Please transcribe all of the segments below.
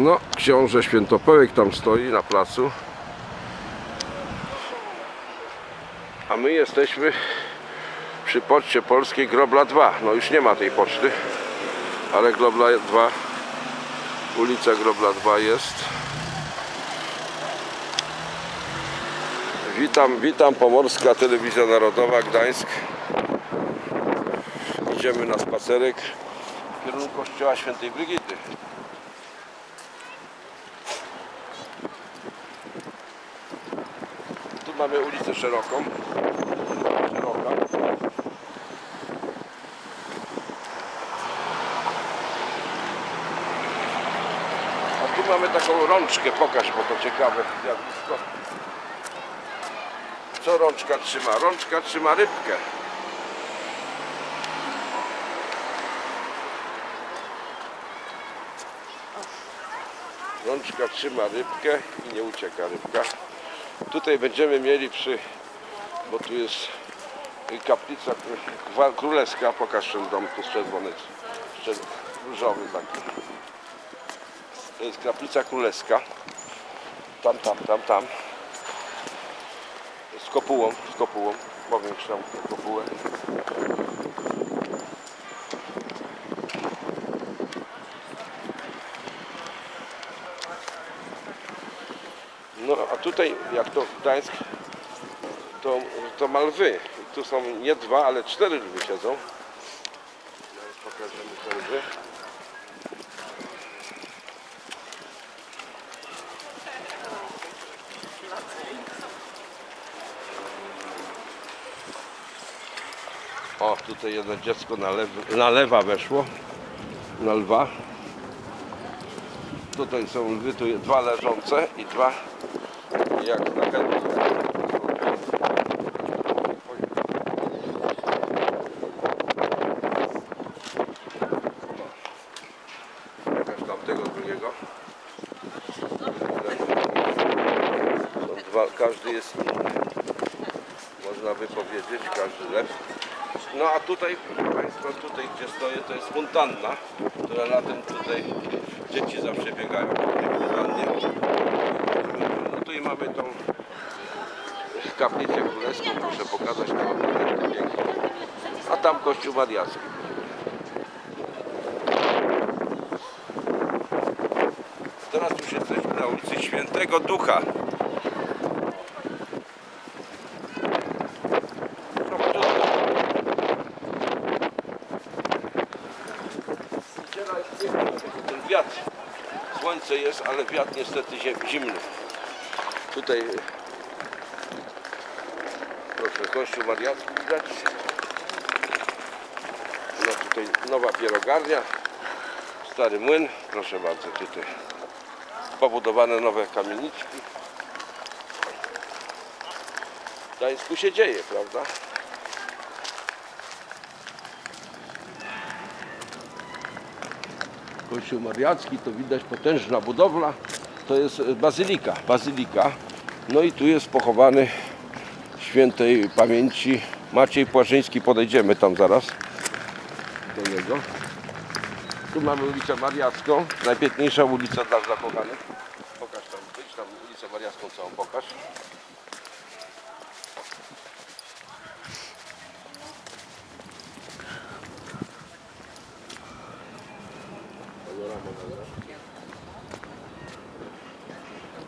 No, książę Świętopełek tam stoi na placu. A my jesteśmy przy poczcie polskiej Grobla 2. No już nie ma tej poczty, ale Grobla 2, ulica Grobla 2 jest. Witam, witam, Pomorska Telewizja Narodowa, Gdańsk. Idziemy na spacerek w kierunku kościoła Świętej Brygidy. Mamy ulicę szeroką. Szeroka. A tu mamy taką rączkę, pokaż, bo to ciekawe zjawisko. Co rączka trzyma? Rączka trzyma rybkę. Rączka trzyma rybkę i nie ucieka rybka. Tutaj będziemy mieli przy, bo tu jest kaplica kró- królewska, pokaż ten dom tu z czerwony, różowy taki. To jest kaplica królewska. Tam, tam, tam, tam. Z kopułą, z kopułą. Powiększam kopułę. No a tutaj jak to Gdańsk to, to ma lwy. Tu są nie dwa, ale cztery lwy siedzą. Te lwy. O, tutaj jedno dziecko na, lew, na lewa weszło. Na lwa. Tutaj są lwy, tu dwa leżące i dwa jak na. Pokaż tamtego drugiego. Każdy jest inny. Można by powiedzieć, każdy lew. No a tutaj, Państwa, tutaj gdzie stoję, to jest fontanna, która latem tutaj dzieci zawsze biegają po fontannie. I mamy tą kaplicę królewską, proszę pokazać, ładnie, pięknie. A tam kościół mariacki. Teraz już jesteśmy na ulicy Świętego Ducha. Ten wiatr. Słońce jest, ale wiatr niestety zimny. Tutaj proszę kościół mariacki widać. No tutaj nowa pierogarnia. Stary młyn, proszę bardzo tutaj. Pobudowane nowe kamieniczki. W Gdańsku się dzieje, prawda? Kościół Mariacki, to widać potężna budowla. To jest e, bazylika, bazylika. No i tu jest pochowany świętej pamięci Maciej Płażyński. Podejdziemy tam zaraz do niego. Tu mamy ulicę Mariacką, najpiękniejsza ulica dla zakochanych. Pokaż tam, wyjdź tam ulicę Mariacką całą pokaż. Panorama.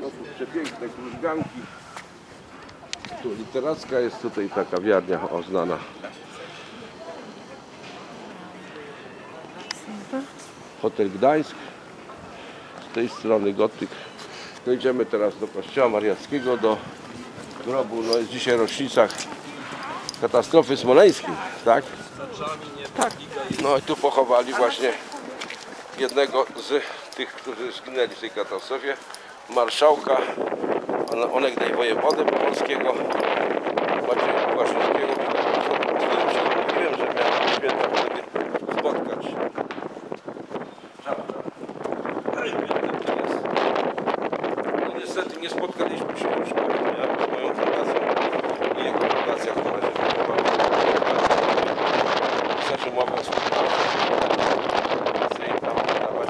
No tu przepiękne krużganki. Tu literacka jest tutaj ta kawiarnia oznana. Hotel Gdańsk. Z tej strony gotyk. To idziemy teraz do kościoła mariackiego, do grobu. No jest dzisiaj rocznica katastrofy smoleńskiej, tak? Tak. No i tu pochowali właśnie jednego z tych, którzy zginęli w tej katastrofie, marszałka, on- onegdaj wojewody polskiego, Macieja Błaszczyńskiego, z którym się że miałem święta wtedy spotkać. No niestety nie spotkaliśmy się już, ja z i jego fundacja, która się zajmowała. Chcę im tam dawać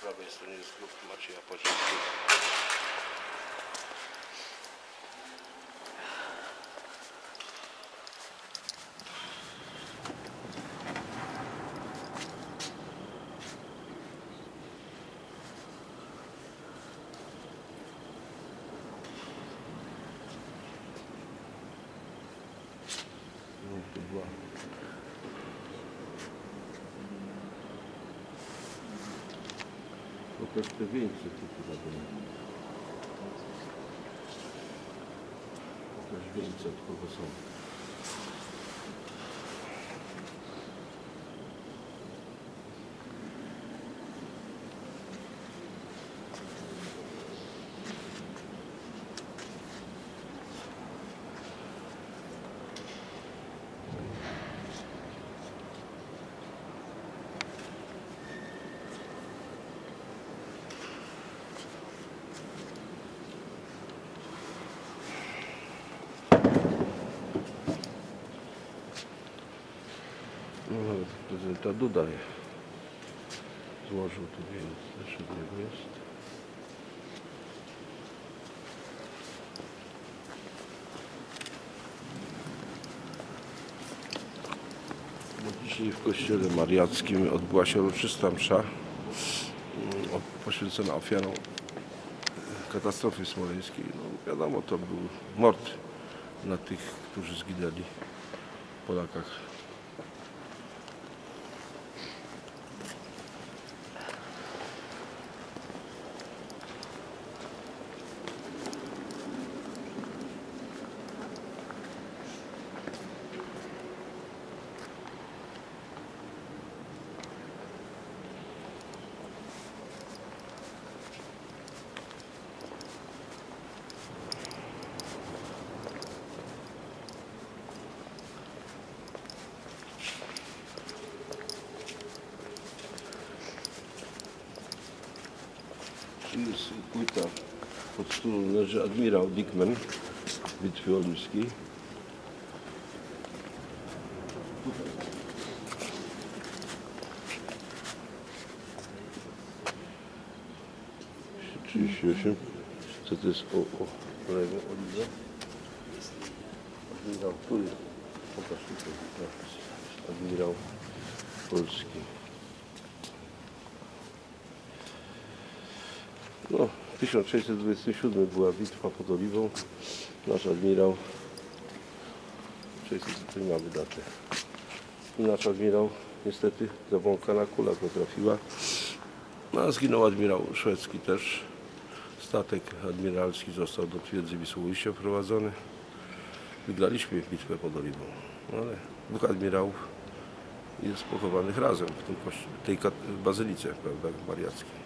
prawej stronie jest klub Macieja Płacińskiego. No, to była Te wieńce tu chyba były. Pokaż wieńce od kogo są. No, nawet prezydenta Duda je złożył tu więc też niego jest. No, Dzisiaj w kościele mariackim odbyła się uroczysta msza mm, poświęcona ofiarom katastrofy smoleńskiej. No, wiadomo, to był mord na tych, którzy zginęli, Polakach. Tu jest płyta, pod którą leży admirał Dickman Bitwy Orliskiej. Trzydzieści. Co to jest o, o lewo Oliwa? Admirał, który? Pokaż tutaj. Admirał Polski. No, 1627 była bitwa pod Oliwą. Nasz admirał. 600 tutaj mamy datę. Nasz admirał niestety zabłąkana kula go trafiła. No, zginął admirał szwedzki też. Statek admiralski został do twierdzy Wisłoujścia wprowadzony. Wygraliśmy bitwę pod Oliwą. Ale dwóch admirałów jest pochowanych razem w tym kości- tej w bazylice prawda, mariackiej.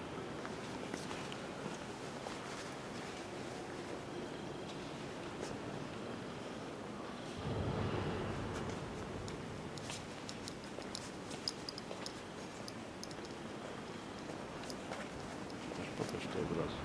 Pokaż te obrazy.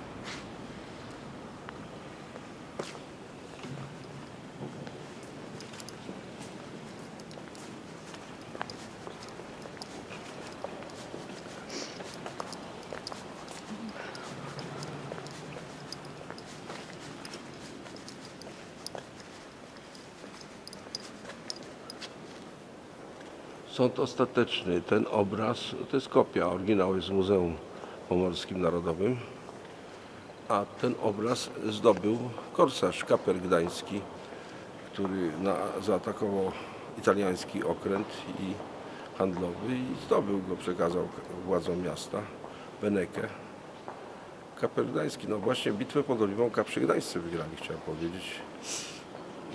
Sąd ostateczny, ten obraz, to jest kopia, oryginał jest w Muzeum Pomorskim Narodowym, a ten obraz zdobył korsarz Kaper Gdański, który na, zaatakował italiański okręt i handlowy i zdobył go, przekazał władzom miasta, Benekę. Kaper Gdański, no właśnie bitwę pod Oliwą Kaprzy Gdańscy wygrali, chciałem powiedzieć.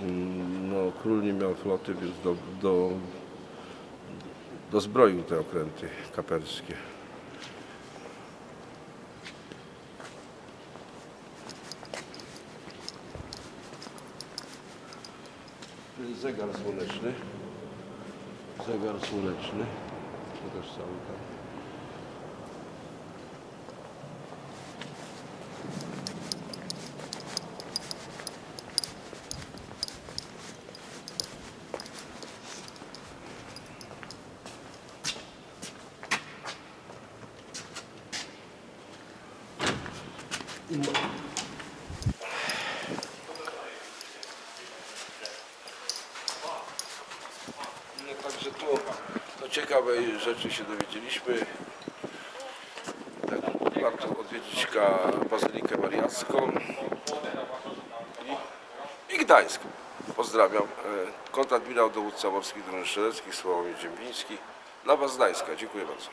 Mm, No, król nie miał floty, więc do, do, dozbroił te okręty kaperskie. Zegar słoneczny. Zegar słoneczny. Pokaż cały tam. No także tu no ciekawej rzeczy się dowiedzieliśmy. Tak, warto odwiedzić Bazylikę Mariacką i, i Gdańsk. Pozdrawiam. E, Kontradmirał dowódca morskich dron strzeleckich Sławomir Dziębiński. Dla Was Gdańska. Dziękuję bardzo.